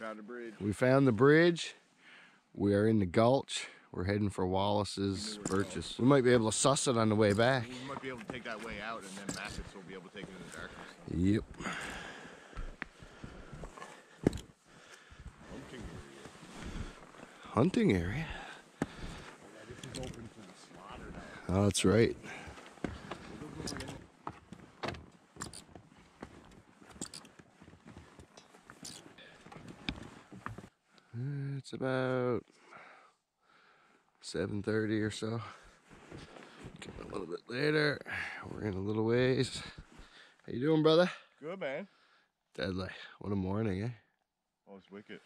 Found a bridge. We found the bridge. We are in the gulch. We're heading for Wallace's We know where to purchase. We might be able to suss it on the way back. We might be able to take that way out, and then Massets will be able to take it in the darkness. Yep. Hunting area. Hunting area. This is open to the slaughter now. Oh, that's right. It's about 7.30 or so. Getting a little bit later. We're in a little ways. How you doing, brother? Good man. Deadly. What a morning, eh? Oh, it's wicked.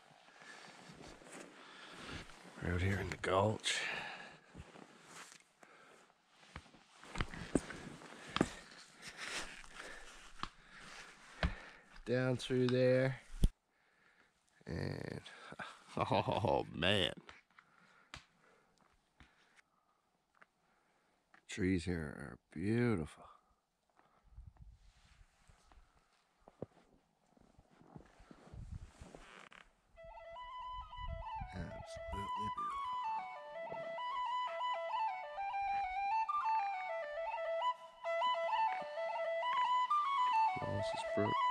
We're out here in the gulch. Down through there. And oh man. Trees here are beautiful. Absolutely beautiful. Wallace's Brook.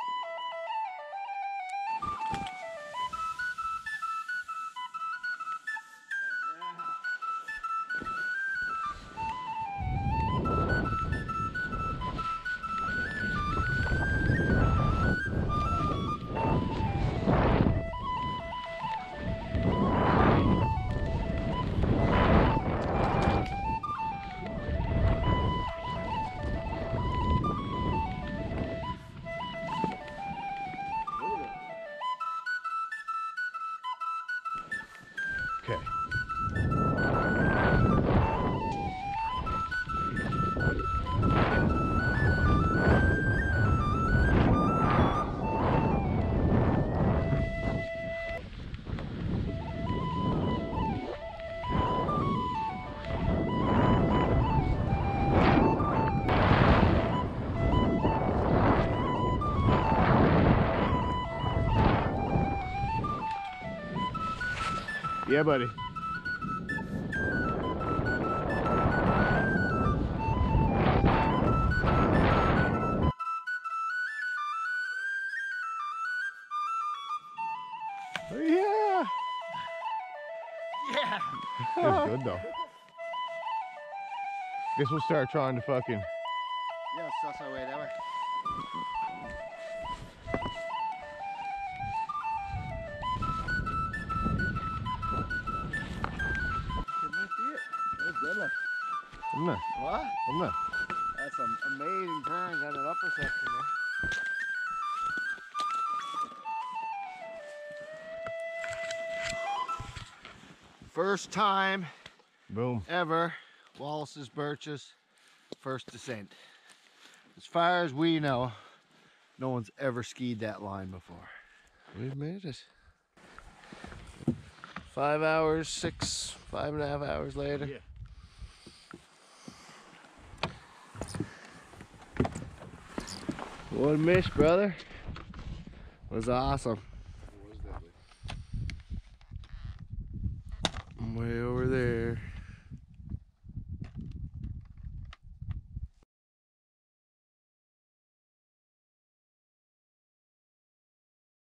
Okay. Yeah, buddy. Yeah. Yeah. It's good though. Guess we'll start trying to fucking. Yeah, suss our way that way. Isn't it? What? Isn't it? That's some amazing turns on an upper section there. First time Boom. ever, Wallace's Birches, first descent. As far as we know, no one's ever skied that line before. We've made it. Five hours, six, five and a half hours later. Yeah. A miss, brother. Was awesome. I'm Way over there.